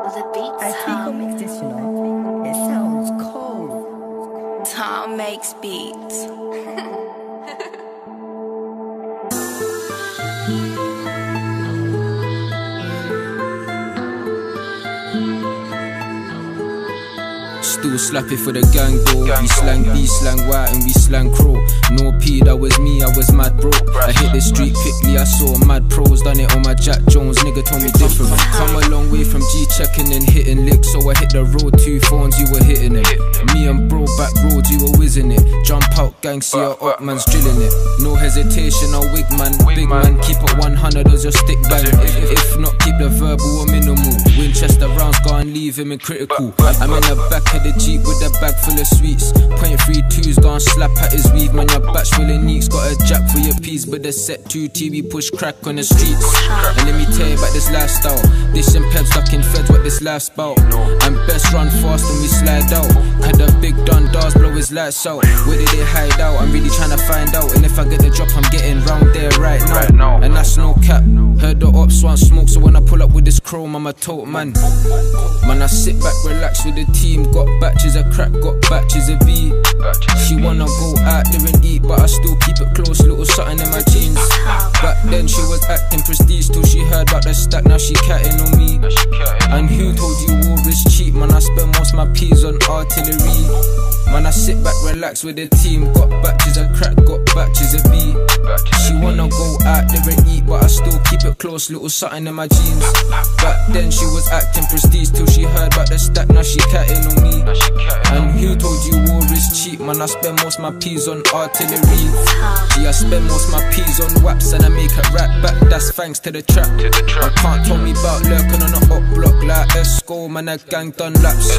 The beats I think I'll mix this, you know. It sounds cold. Tom makes beats. Still slap it for the gang though. We slang B, slang white, and we slang crow. No P, that was me, I was mad bro. I hit the street quickly, I saw mad pros. Done it on my Jack Jones, nigga told me checking and hitting licks. So I hit the road, two phones, you were hitting it. Me and bro back roads, you were whizzing it. Jump out, gang, see a up man's drilling it. No hesitation, no wig man, big man. Keep it 100 as your stick bang. If, if not, keep the verbal or minimal. Winchester rounds, go and leave him in critical. I'm in the back of the Jeep with a bag full of sweets. Point three twos, gone slap at his weave. Man, your batch full of neeks. Got a jack for your piece, but the set 2 TV push crack on the streets. And let me tell you about this lifestyle. This and Pep stuck in feds, what this life's about. I'm best run fast and we slide out. Cause the big Don doors blow his lights out. Where did they hide out? I'm really trying to find out. And if I get the drop, I'm getting round there right now. And that's no cap. Heard the ops want smoke, so when I pull up with this chrome, I'm a tote man. Man, I sit back, relax with the team. Got batches of crack, got batches of B. She wanna go out there and eat, but I still keep it close, little something in my jeans. Man, I spend most my peas on artillery. Man, I sit back, relax with the team. Got batches of crack, got batches of B. She wanna go out there and eat, but I still keep it close, little something in my jeans. Back then she was acting prestige till she heard about the stack, now she catting on me. And who told you war is cheap? Man, I spend most my peas on artillery. Yeah, I spend most my peas on waps and I make it right back. That's thanks to the trap. I can't tell me about lurking on hot block like Esco. Man, that gang done laps.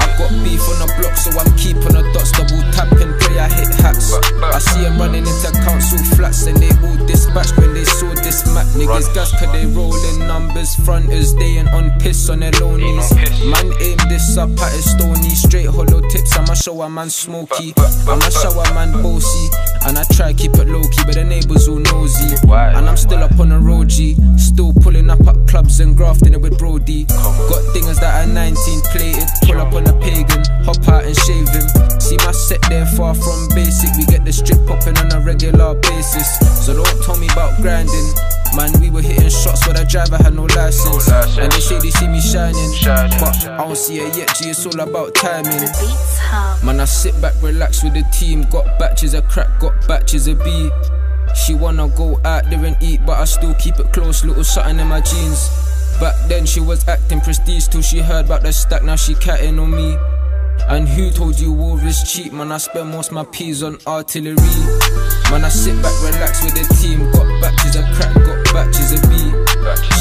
I got beef on the block, so I'm keeping the dots double tapping. Play, I hit hats. I see them running into council flats and they all dispatched when they saw this map. Niggas gas cause they rolling numbers. Fronters, they ain't on piss on their lonies. Man, aim this up at his stony. Straight hollow tips, I'ma show a man smoky. I'ma show a man bossy. And I try keep it low key, but the neighbors all nosy. And I'm still up on the road G. Still pulling up clubs and grafting it with Brody. Got things that are 19 plated. Pull up on a pagan, hop out and shave him. See my set there far from basic. We get the strip popping on a regular basis. So don't tell me about grinding. Man, we were hitting shots where the driver had no license. And they say they see me shining. But I don't see it yet, G. It's all about timing. The beats hum. Man, I sit back, relax with the team. Got batches of crack, got batches of B. She wanna go out there and eat, but I still keep it close, little something in my jeans. Back then she was acting prestige till she heard about the stack, now she catting on me. And who told you war is cheap? Man, I spend most my peas on artillery. Man, I sit back, relax with the team. Got batches of crack, got batches of B.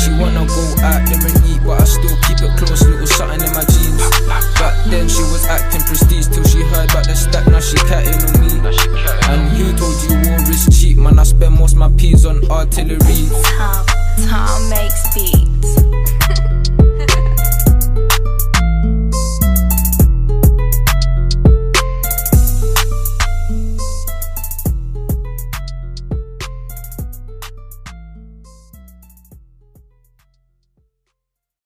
She wanna go out there and eat, but I still keep it close, little something in my jeans. Back then she was acting prestige spend most my peas on artillery. Tom, Tom makes beats.